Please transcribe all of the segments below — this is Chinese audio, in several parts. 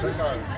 Let's go.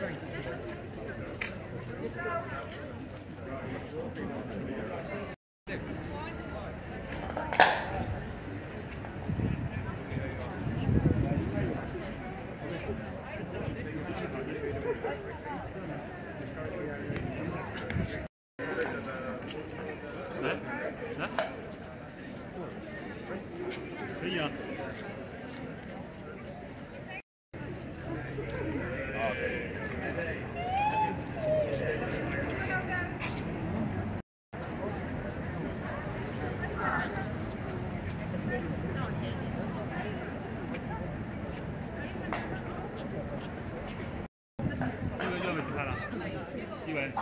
right. 来来，可以啊。一文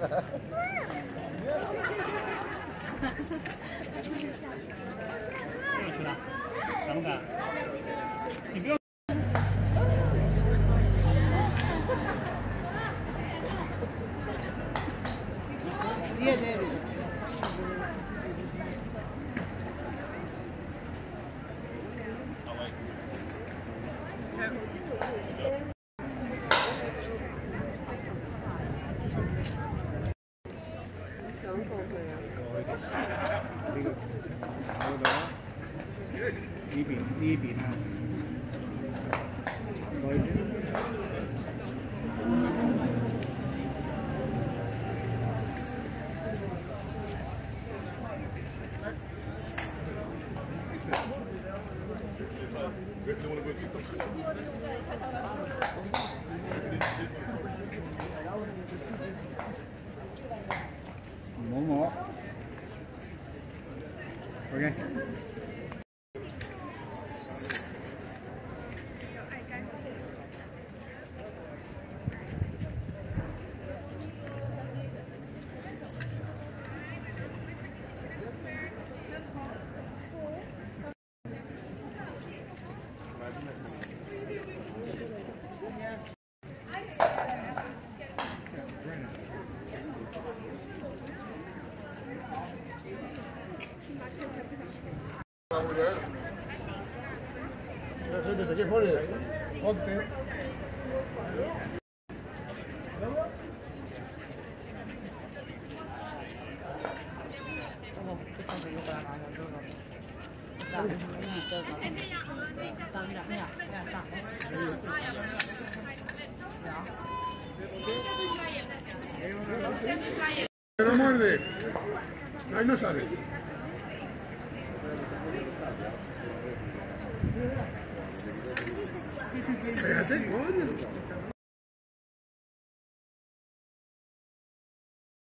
骂。不用去了，敢？你不用。一比一比他。摸 ¿Qué. Pero muerde. Ahí no. 哎呀这多少年